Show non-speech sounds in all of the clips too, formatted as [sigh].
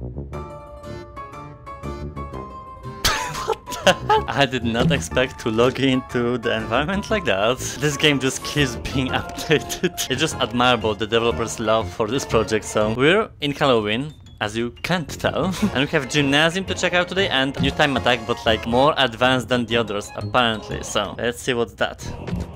[laughs] I did not expect to log into the environment like that. This game just keeps being [laughs] updated. It's just admirable the developers' love for this project. So we're in Halloween, as you can't tell. [laughs] and we have Gymnasion to check out today and new time attack, but like more advanced than the others, apparently. So let's see what's that.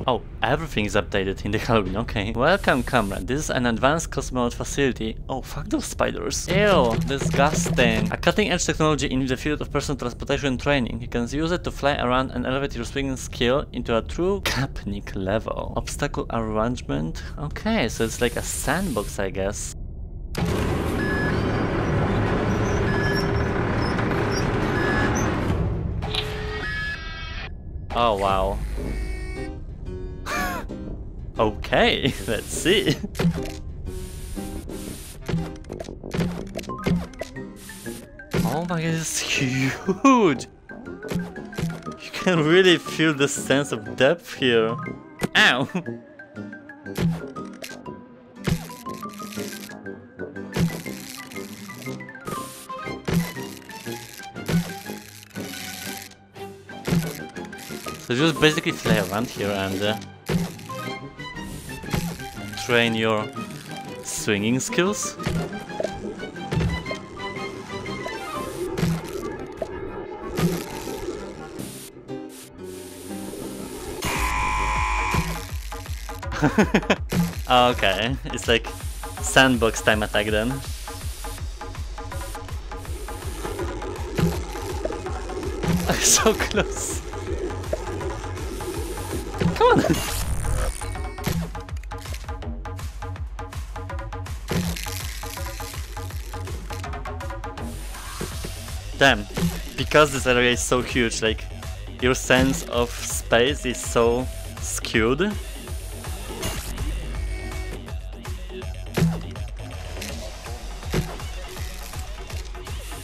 Oh, everything is updated in the [laughs] Halloween, okay. Welcome, comrade. This is an advanced cosmonaut facility. Oh, fuck those spiders. Ew, disgusting. A cutting-edge technology in the field of personal transportation training. You can use it to fly around and elevate your swinging skill into a true Kapnik level. Obstacle arrangement. Okay, so it's like a sandbox, I guess. Oh, wow. okay, [laughs] let's see. Oh my god, it's huge! You can really feel the sense of depth here. Ow! Just basically play around here and uh, train your swinging skills. [laughs] okay, it's like sandbox time attack then. [laughs] so close. [laughs] Damn, because this area is so huge, like, your sense of space is so skewed.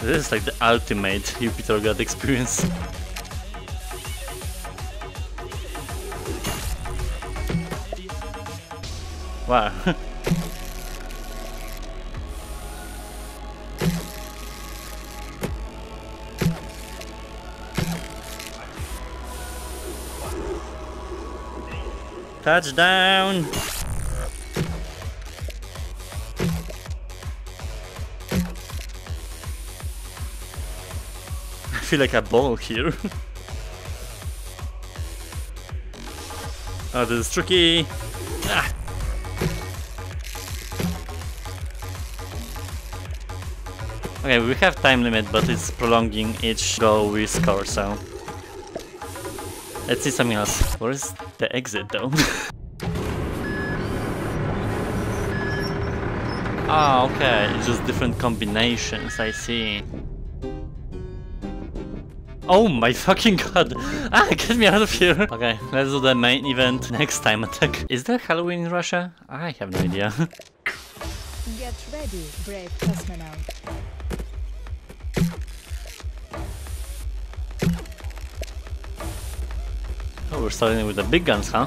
This is like the ultimate Yupitergrad experience. [laughs] Wow. [laughs] Touchdown! [laughs] I feel like a ball here. [laughs] oh, this is tricky. Ah. Okay, we have time limit, but it's prolonging each goal we score, so... Let's see something else. Where is the exit, though? [laughs] Ah, oh, okay, it's just different combinations, I see. Oh my [laughs] fucking god! [laughs] Ah, get me out of here! Okay, let's do the main event next time attack. Is there Halloween in Russia? I have no idea. Get ready, brave cosmonaut. Oh, we're starting with the big guns, huh?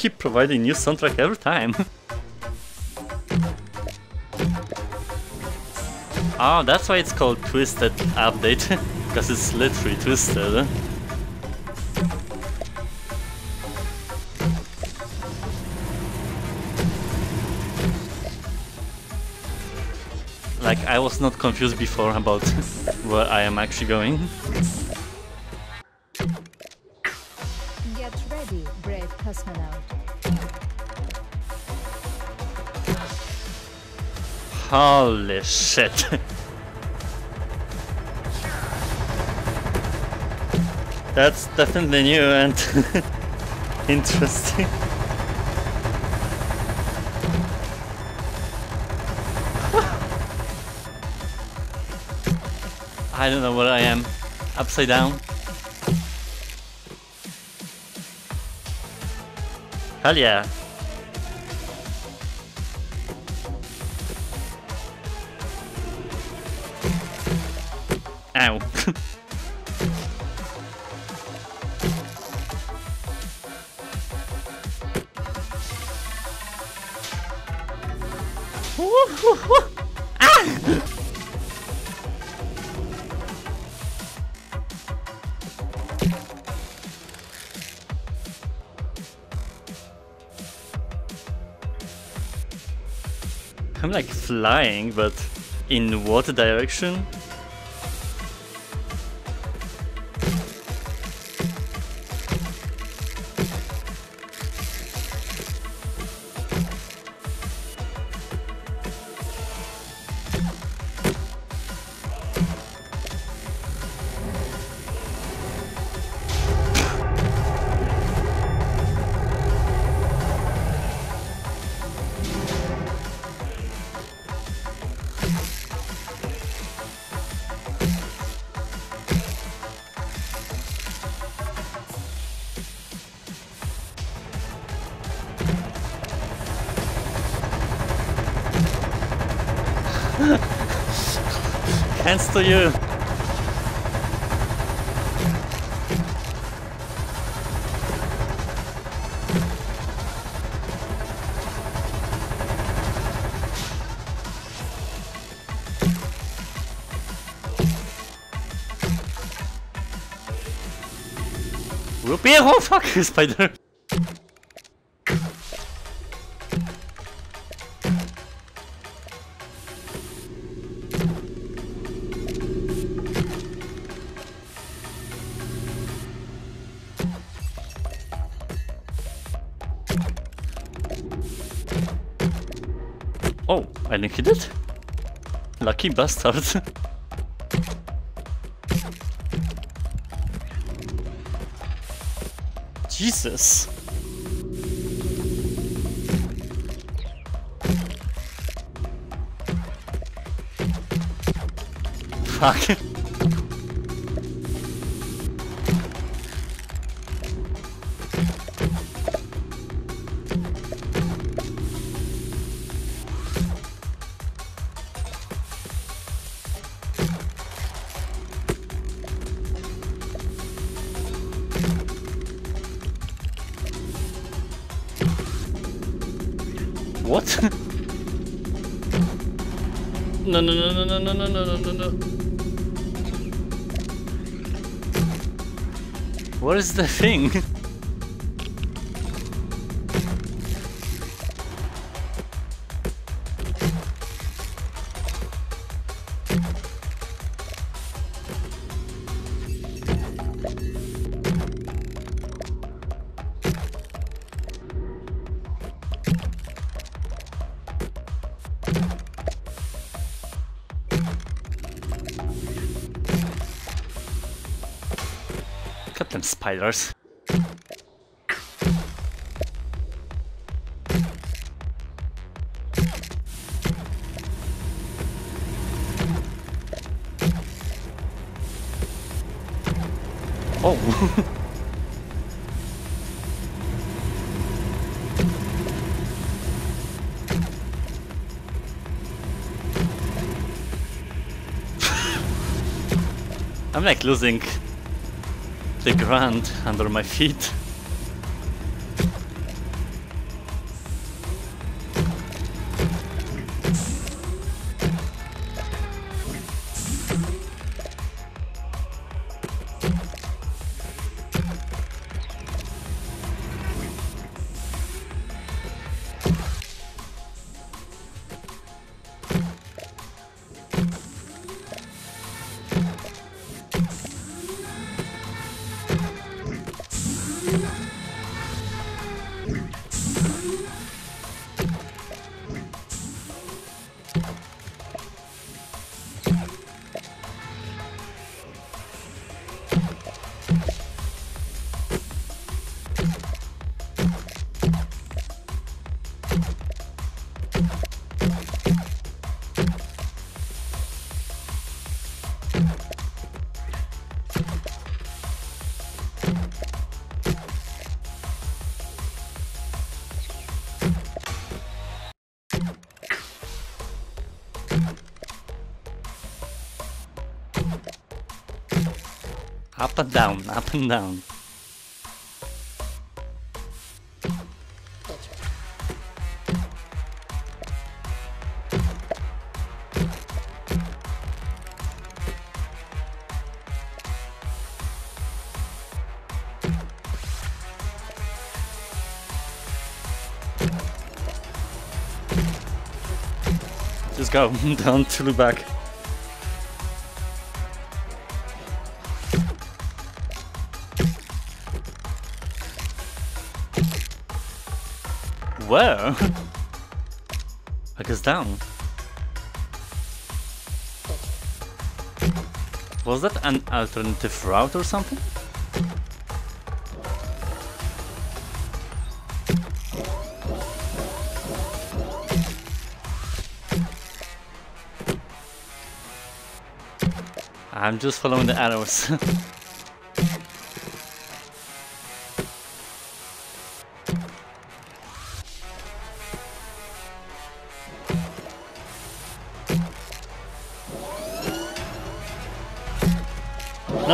Keep providing new soundtrack every time. oh, [laughs] that's why it's called Twisted Update, [laughs] because it's literally twisted. Like, I was not confused before about [laughs] where I am actually going. Holy shit. That's definitely new and [laughs] interesting. I don't know where I am. Upside down. Hell yeah. I'm like flying, but in what direction? Hands to you! Whoopie! Oh fuck, [laughs] spider! Hit it? Lucky bastard. [laughs] Jesus. Fuck. No, no, no, no, no, no, no, no, no. What is the thing? [laughs] Oh! [laughs] I'm like losing the ground under my feet. Up and down, up and down. Just go, [laughs] don't look back. Where? I guess down. Was that an alternative route or something? I'm just following the arrows. [laughs]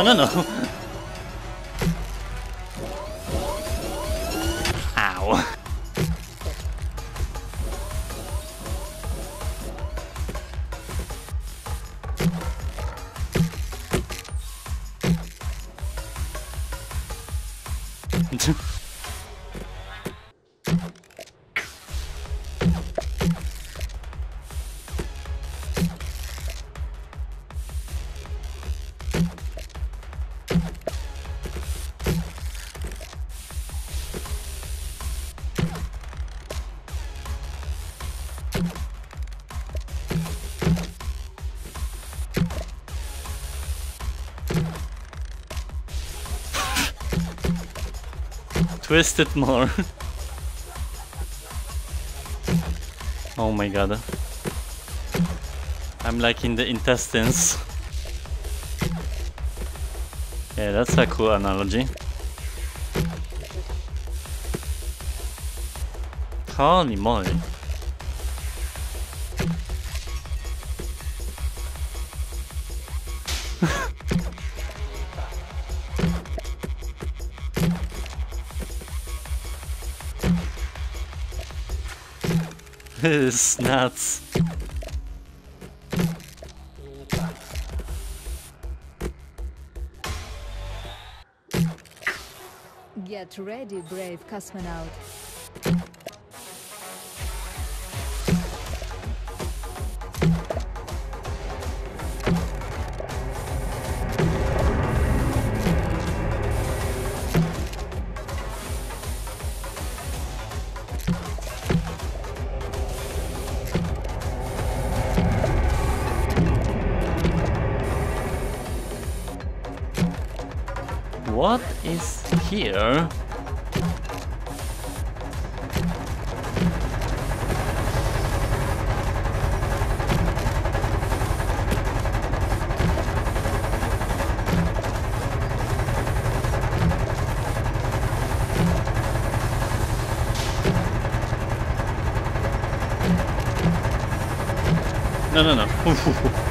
no, no, no. Ow. Twist it more. oh my god. I'm like in the intestines. Yeah, that's a cool analogy. Holy moly. This is nuts. Get ready, brave cosmonaut. What is here? No, no, no. [laughs]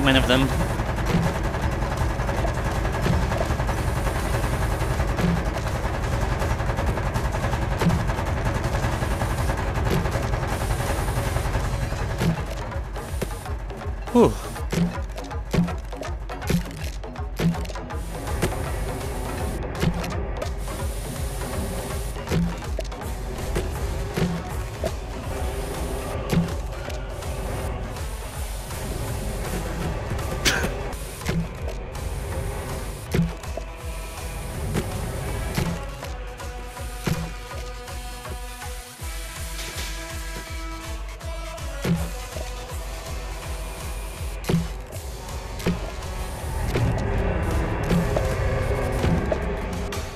so many of them. Whew.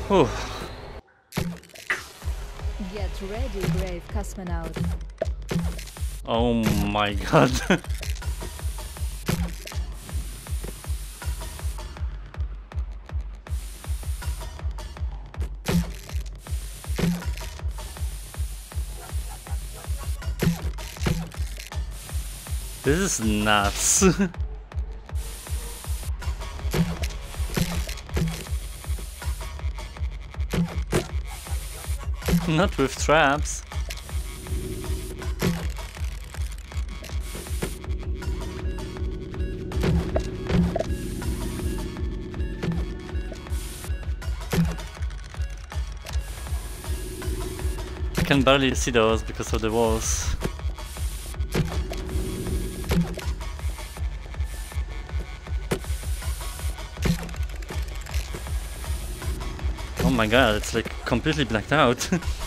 Whew. Get ready, brave cosmonaut. Oh my god. [laughs] This is nuts. [laughs] Not with traps. I can barely see those because of the walls. Oh my god, it's like completely blacked out. [laughs]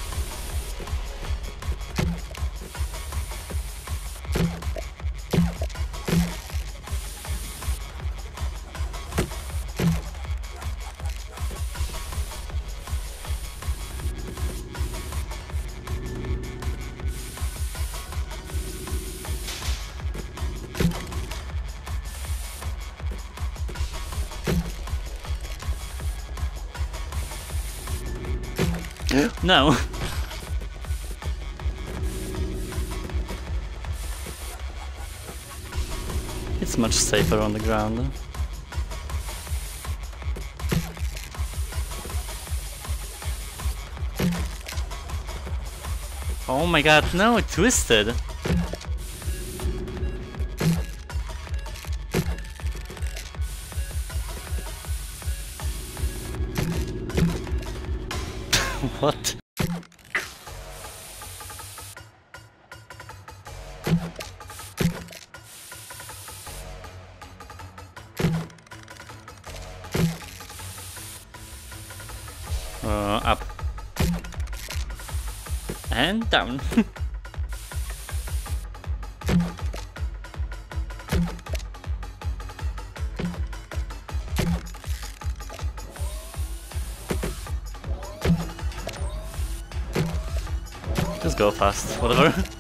no. [laughs] It's much safer on the ground. Oh my god, no, it twisted. Down. Just go fast, whatever. [laughs]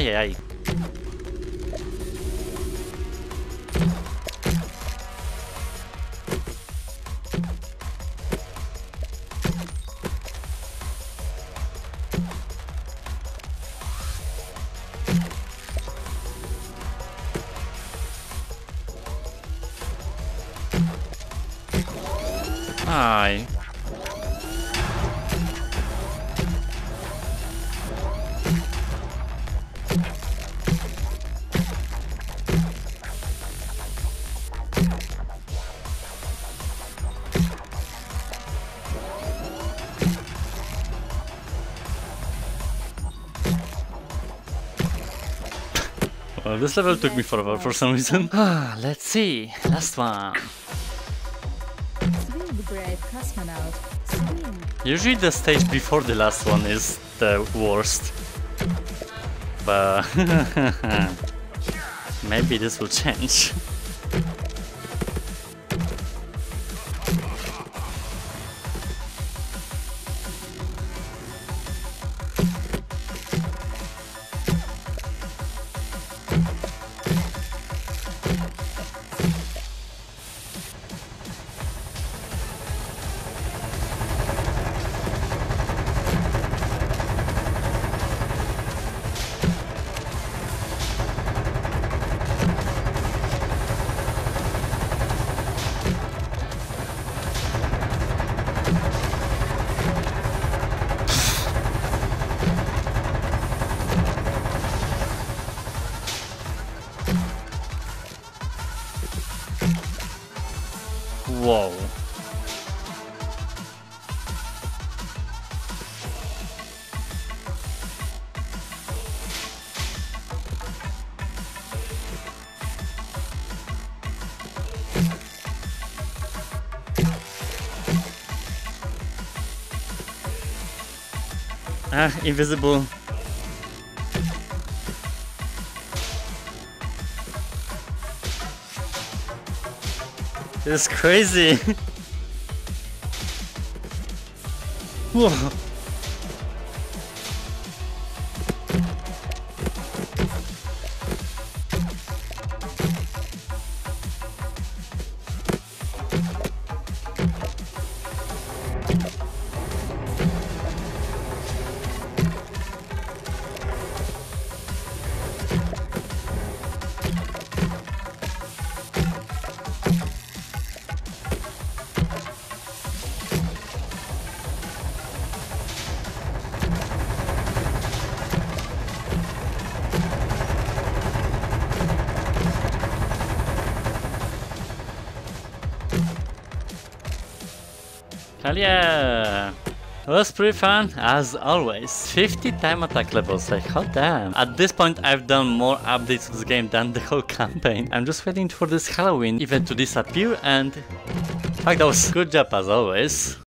Ay, ay, ay. Ay. This level took me forever for some reason. [laughs] Ah, let's see. Last one. Swing, brave cosmonaut. Swing. Usually the stage before the last one is the worst. But [laughs] maybe this will change. Ah, invisible. This is crazy. [laughs] Whoa. Hell yeah! It was pretty fun, as always. 50 time attack levels, like hot damn. At this point I've done more updates to this game than the whole campaign. I'm just waiting for this Halloween event to disappear and... Fuck, that was good job as always.